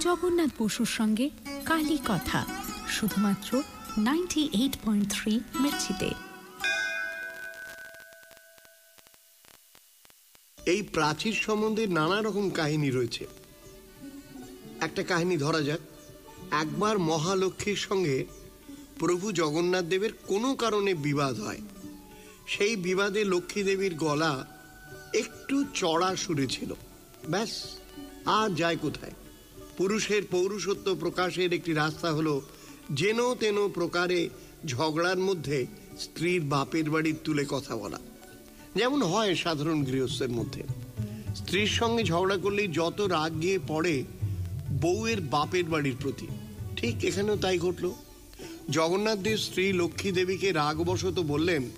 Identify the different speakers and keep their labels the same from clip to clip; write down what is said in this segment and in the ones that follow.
Speaker 1: জগন্নাথ বসুর সঙ্গে কালী কথা, শুধুমাত্র মির্চিতে।
Speaker 2: এই প্রাচীর সম্বন্ধে নানা রকম কাহিনী রয়েছে। একটা কাহিনী ধরা যাক, একবার মহালক্ষ্মীর সঙ্গে প্রভু জগন্নাথ দেবের কোনো কারণে বিবাদ হয়। সেই বিবাদে লক্ষ্মী দেবীর গলা একটু চড়া সুরে ছিল। ব্যাস, আর যায় কোথায়? পুরুষের পৌরুষত্ব প্রকাশের একটি রাস্তা হলো যেন তেন প্রকারে ঝগড়ার মধ্যে স্ত্রীর বাপের বাড়ির তুলে কথা বলা। যেমন হয় সাধারণ গৃহস্থের মধ্যে। স্ত্রীর সঙ্গে ঝগড়া করলেই যত রাগ গিয়ে পড়ে বউয়ের বাপের বাড়ির প্রতি। ঠিক এখানেও তাই ঘটল। জগন্নাথ দেব স্ত্রী লক্ষ্মী দেবীকে রাগবশত বললেন,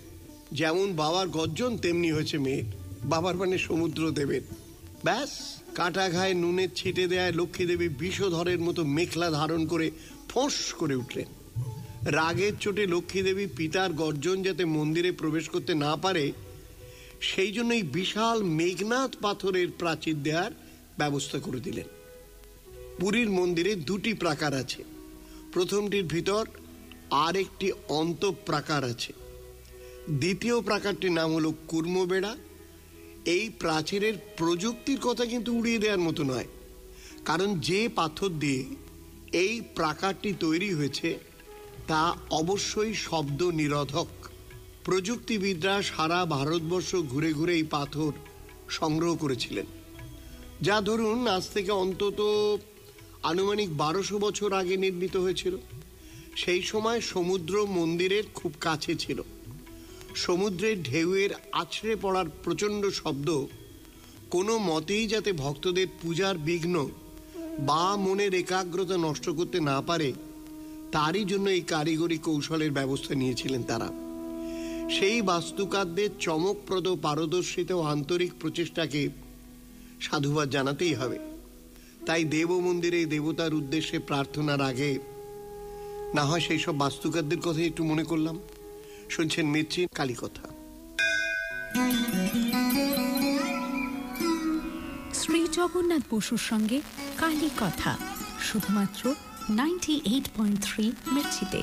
Speaker 2: যেমন বাবার গর্জন, তেমনি হয়েছে মেয়ের। বাবার মানে সমুদ্র দেবের। ব্যাস, কাটা ঘায়ে নুনের ছিটে দেয় লক্ষ্মী দেবী বিষধরের মতো মেখলা ধারণ করে ফোঁস করে উঠলেন। রাগের চোটে লক্ষ্মী দেবী পিতার গর্জন যাতে মন্দিরে প্রবেশ করতে না পারে, সেই জন্য এই বিশাল মেঘনাথ পাথরের প্রাচীর দেওয়ার ব্যবস্থা করে দিলেন। পুরীর মন্দিরে দুটি প্রাকার আছে। প্রথমটির ভিতর আর একটি অন্তঃপ্রাকার আছে। দ্বিতীয় প্রাকারটির নাম হলো কুর্মবেড়া এই প্রাচীরের প্রযুক্তির কথা কিন্তু উড়িয়ে দেওয়ার মতো নয়। কারণ যে পাথর দিয়ে এই প্রাকারটি তৈরি হয়েছে, তা অবশ্যই শব্দ নিরোধক। প্রযুক্তিবিদরা সারা ভারতবর্ষ ঘুরে ঘুরে এই পাথর সংগ্রহ করেছিলেন। যা ধরুন, আজ থেকে অন্তত আনুমানিক বারোশো বছর আগে নির্মিত হয়েছিল। সেই সময় সমুদ্র মন্দিরের খুব কাছে ছিল। সমুদ্রের ঢেউয়ের আছড়ে পড়ার প্রচণ্ড শব্দ কোনো মতেই যাতে ভক্তদের পূজার বিঘ্ন বা মনের একাগ্রতা নষ্ট করতে না পারে, তারই জন্য এই কারিগরি কৌশলের ব্যবস্থা নিয়েছিলেন তারা। সেই বাস্তুকারদের চমকপ্রদ পারদর্শিতা ও আন্তরিক প্রচেষ্টাকে সাধুবাদ জানাতেই হবে। তাই দেব মন্দিরে দেবতার উদ্দেশ্যে প্রার্থনার আগে, না হয় সেই সব বাস্তুকারদের কথা একটু মনে করলাম। শুনছেন মির্চি কালী কথা
Speaker 1: শ্রী জগন্নাথ বসুর সঙ্গে কালী কথা শুধুমাত্র নাইনটি এইট পয়েন্ট থ্রি মির্চিতে।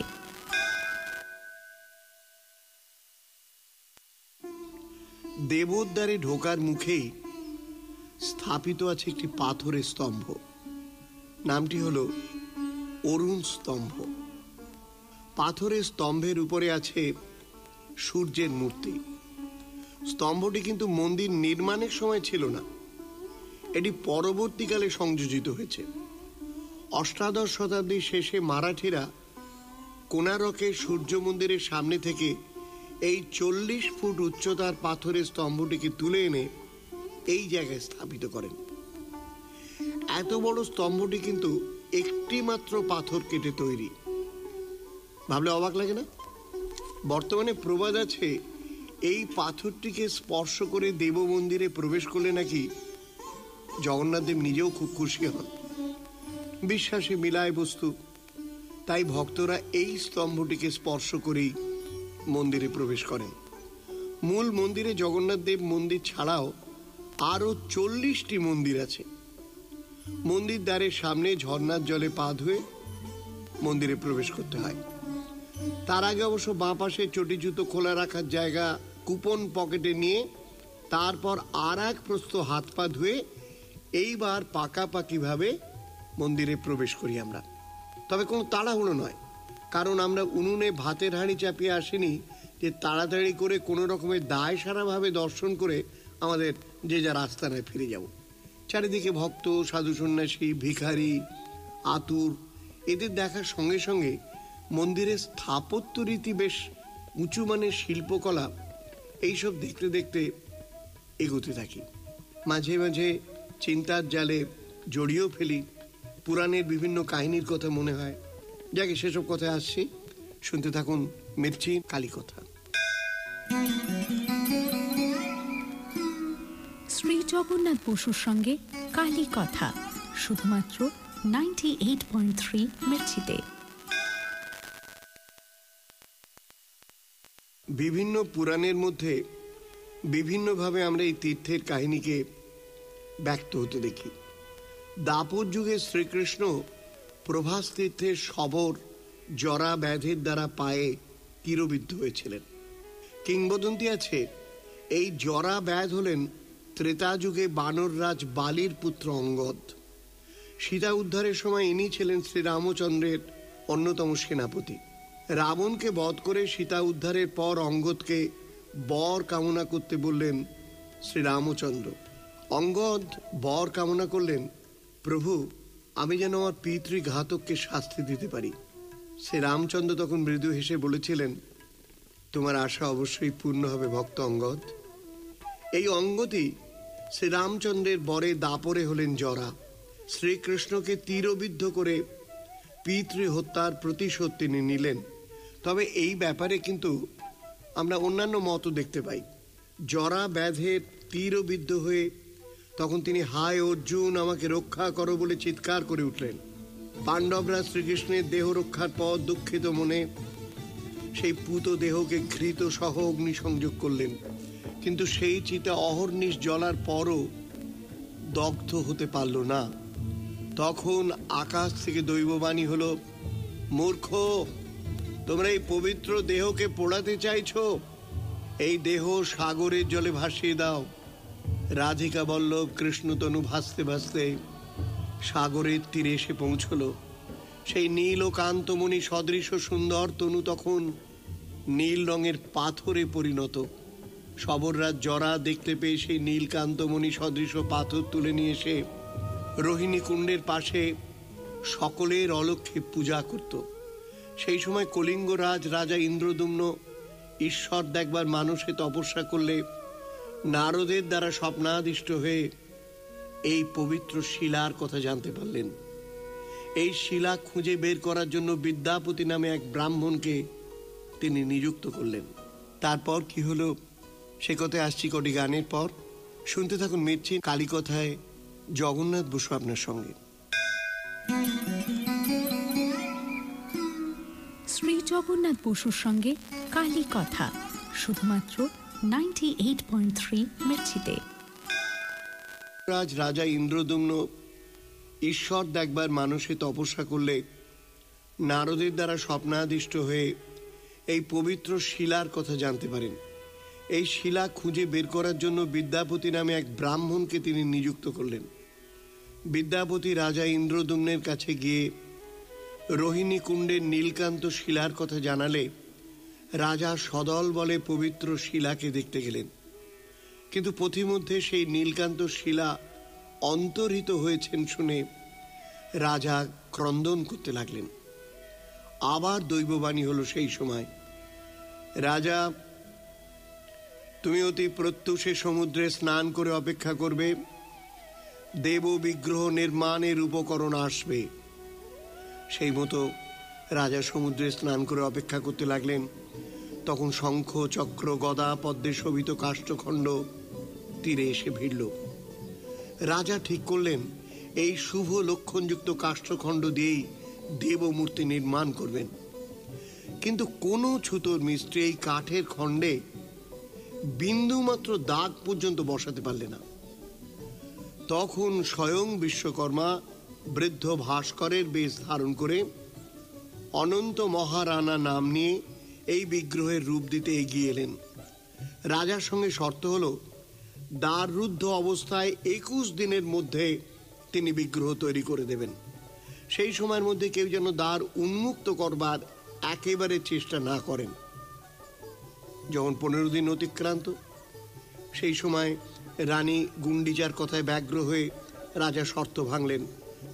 Speaker 2: দেবোদ্বারে ঢোকার মুখেই স্থাপিত আছে একটি পাথরের স্তম্ভ। নামটি হলো অরুণ স্তম্ভ। পাথরের স্তম্ভের উপরে আছে সূর্যের মূর্তি। স্তম্ভটি কিন্তু মন্দির নির্মাণের সময় ছিল না। এটি পরবর্তীকালে সংযোজিত হয়েছে। অষ্টাদশ শতাব্দীর শেষে মারাঠিরা কোনারকের সূর্য মন্দিরের সামনে থেকে এই চল্লিশ ফুট উচ্চতার পাথরের স্তম্ভটিকে তুলে এনে এই জায়গায় স্থাপিত করেন। এত বড় স্তম্ভটি কিন্তু একটি মাত্র পাথর কেটে তৈরি। ভাবলে অবাক লাগে না? বর্তমানে প্রবাদ আছে, এই পাথরটিকে স্পর্শ করে দেব মন্দিরে প্রবেশ করলে নাকি জগন্নাথ দেব নিজেও খুব খুশি হন। বিশ্বাসে মিলায় বস্তু, তাই ভক্তরা এই স্তম্ভটিকে স্পর্শ করেই মন্দিরে প্রবেশ করেন। মূল মন্দিরে জগন্নাথ দেব মন্দির ছাড়াও আরও চল্লিশটি মন্দির আছে। মন্দির দ্বারের সামনে ঝর্ণার জলে পা ধুয়ে মন্দিরে প্রবেশ করতে হয়। তার আগে অবশ্য বাঁ পাশে চটি জুতো খোলা রাখার জায়গা কুপন পকেটে নিয়ে তারপর আর এক প্রস্ত হাত পা ধুয়ে এইবার পাকাপাকিভাবে মন্দিরে প্রবেশ করি আমরা। তবে কোনো তাড়াহুড়ো নয়, কারণ আমরা উনুনে ভাতের হাঁড়ি চাপিয়ে আসিনি যে তাড়াতাড়ি করে কোনো রকমের দায় সারাভাবে দর্শন করে আমাদের যে যা রাস্তায় ফিরে যাব। চারিদিকে ভক্ত, সাধু সন্ন্যাসী, ভিখারি, আতুর, এদের দেখার সঙ্গে সঙ্গে মন্দিরের স্থাপত্য রীতি বেশ উঁচু মানের শিল্পকলা, এইসব দেখতে দেখতে এগোতে থাকি। মাঝে মাঝে চিন্তার জালে জড়িয়েও ফেলি, পুরাণের বিভিন্ন কাহিনীর কথা মনে হয়। যাকে সেসব কথায় আসছি, শুনতে থাকুন মির্চি কালী কথা
Speaker 1: শ্রী জগন্নাথ বসুর সঙ্গে কালী কথা শুধুমাত্র নাইনটি এইট পয়েন্ট থ্রি মির্চিতে।
Speaker 2: বিভিন্ন পুরাণের মধ্যে বিভিন্নভাবে আমরা এই তীর্থের কাহিনীকে ব্যক্ত হতে দেখি। দাপর যুগে শ্রীকৃষ্ণ প্রভাস তীর্থের শবর, জরা ব্যাধের দ্বারা পায়ে তীরবিদ্ধ হয়েছিলেন। কিংবদন্তি আছে, এই জরা ব্যাধ হলেন ত্রেতা যুগে বানররাজ বালির পুত্র অঙ্গদ। সীতা উদ্ধারের সময় ইনি ছিলেন শ্রীরামচন্দ্রের অন্যতম সেনাপতি। রাবণকে বধ করে সীতা উদ্ধারের পর অঙ্গদকে বর কামনা করতে বললেন শ্রীরামচন্দ্র। অঙ্গদ বর কামনা করলেন, প্রভু, আমি যেন আমার পিতৃঘাতককে শাস্তি দিতে পারি। শ্রী রামচন্দ্র তখন মৃদু হেসে বলেছিলেন, তোমার আশা অবশ্যই পূর্ণ হবে, ভক্ত অঙ্গদ। এই অঙ্গতি শ্রীরামচন্দ্রের বরে দাপরে হলেন জরা। শ্রীকৃষ্ণকে তীরবিদ্ধ করে পিতৃ হত্যার প্রতিশোধ তিনি নিলেন। তবে এই ব্যাপারে কিন্তু আমরা অন্যান্য মতও দেখতে পাই। জরা ব্যাধে তীরবিদ্ধ হয়ে তখন তিনি, হায় অর্জুন, আমাকে রক্ষা করো বলে চিৎকার করে উঠলেন। পাণ্ডবরা শ্রীকৃষ্ণের দেহ রক্ষার পর দুঃখিত মনে সেই পুত দেহকে ঘৃত সহ অগ্নি সংযোগ করলেন। কিন্তু সেই চিতা অহর্নিশ জ্বলার পরও দগ্ধ হতে পারল না। তখন আকাশ থেকে দৈববাণী হলো, মূর্খ তোমরা এই পবিত্র দেহকে পোড়াতে চাইছো? এই দেহ সাগরের জলে ভাসিয়ে দাও। রাধিকা বল্লভ কৃষ্ণতনু ভাসতে ভাসতে সাগরের তীরে এসে পৌঁছল। সেই নীল ও কান্তমণি সদৃশ সুন্দর তনু তখন নীল রঙের পাথরে পরিণত। সবররাজ জরা দেখতে পেয়ে সেই নীলকান্তমণি সদৃশ পাথর তুলে নিয়ে এসে রোহিণী কুণ্ডের পাশে সকলের অলক্ষে পূজা করত। সেই সময় কলিঙ্গ রাজ রাজা ইন্দ্রদুম্ন, ঈশ্বর দেখবার মানুষে তপস্যা করলে নারদের দ্বারা স্বপ্নাদিষ্ট হয়ে এই পবিত্র শিলার কথা জানতে পারলেন। এই শিলা খুঁজে বের করার জন্য বিদ্যাপতি নামে এক ব্রাহ্মণকে তিনি নিযুক্ত করলেন। তারপর কি হলো? সে কথায় আসছি কটি গানের পর। শুনতে থাকুন মির্চি কালীকথায় জগন্নাথ বসু আপনার সঙ্গে।
Speaker 1: শ্রী জগন্নাথ বসুর সঙ্গে কালী কথা, শুধুমাত্র নাইনটি এইট পয়েন্ট থ্রি
Speaker 2: রাজ, রাজা ইন্দ্রদুম্ন, ঈশ্বর দেখবার মানুষে তপস্যা করলে নারদের দ্বারা স্বপ্নাদিষ্ট হয়ে এই পবিত্র শিলার কথা জানতে পারেন। এই শিলা খুঁজে বের করার জন্য বিদ্যাপতি নামে এক ব্রাহ্মণকে তিনি নিযুক্ত করলেন। বিদ্যাপতি রাজা ইন্দ্রদুম্নের কাছে গিয়ে রোহিণী কুণ্ডের নীলকান্ত শিলার কথা জানালে রাজা সদল বলে পবিত্র শিলাকে দেখতে গেলেন। কিন্তু পথিমধ্যে সেই নীলকান্ত শিলা অন্তর্হিত হয়েছেন শুনে রাজা ক্রন্দন করতে লাগলেন। আবার দৈববাণী হলো সেই সময়, রাজা, তুমি অতি প্রত্যুষে সমুদ্রে স্নান করে অপেক্ষা করবে দেব বিগ্রহ নির্মাণের উপকরণ আসবে। সেই মতো রাজা সমুদ্রে স্নান করে অপেক্ষা করতে লাগলেন। তখন শঙ্খ, চক্র, গদা পদ্মে শোভিত কাষ্ঠখণ্ড তীরে এসে ভিড়ল। রাজা ঠিক করলেন, এই শুভ লক্ষণযুক্ত কাষ্ঠখণ্ড দিয়েই দেবমূর্তি নির্মাণ করবেন। কিন্তু কোনো ছুতোর মিস্ত্রি এই কাঠের খণ্ডে বিন্দুমাত্র দাগ পর্যন্ত বসাতে পারলে না। তখন স্বয়ং বিশ্বকর্মা বৃদ্ধ ভাস্করের বেশ ধারণ করে অনন্ত মহারানা নাম নিয়ে এই বিগ্রহের রূপ দিতে এগিয়ে এলেন। রাজার সঙ্গে শর্ত হলো, দ্বাররুদ্ধ অবস্থায় একুশ দিনের মধ্যে তিনি বিগ্রহ তৈরি করে দেবেন। সেই সময়ের মধ্যে কেউ যেন দ্বার উন্মুক্ত করবার একেবারে চেষ্টা না করেন। যখন পনেরো দিন অতিক্রান্ত, সেই সময় রানী গুন্ডিজার কথায় ব্যগ্র হয়ে রাজা শর্ত ভাঙলেন।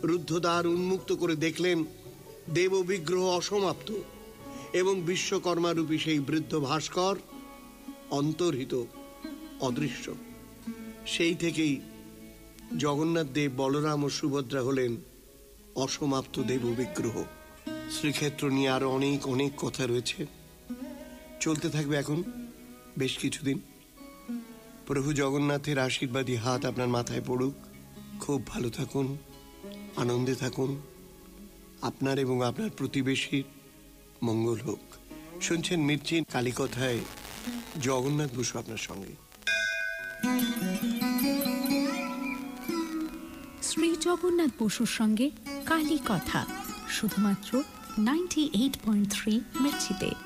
Speaker 2: রুদ্ধদ্বার উন্মুক্ত করে দেখলেন দেব বিগ্রহ অসমাপ্ত এবং বিশ্বকর্মারূপী সেই বৃদ্ধ ভাস্কর অন্তর্হিত অদৃশ্য। সেই থেকেই জগন্নাথ দেব বলরাম ও সুভদ্রা হলেন অসমাপ্ত দেব বিগ্রহ শ্রীক্ষেত্র নিয়ে আরও অনেক অনেক কথা রয়েছে। চলতে থাকবে এখন বেশ কিছুদিন। প্রভু জগন্নাথের আশীর্বাদী হাত আপনার মাথায় পড়ুক। খুব ভালো থাকুন। আনন্দে থাকুন। আপনার এবং আপনার প্রতিবেশীর মঙ্গল হোক। শুনছেন মির্চিন কালীকথায় জগন্নাথ বসু আপনার সঙ্গে।
Speaker 1: শ্রী জগন্নাথ বসুর সঙ্গে কালী কথা শুধুমাত্র নাইনটি এইট পয়েন্ট থ্রি মির্চিতে।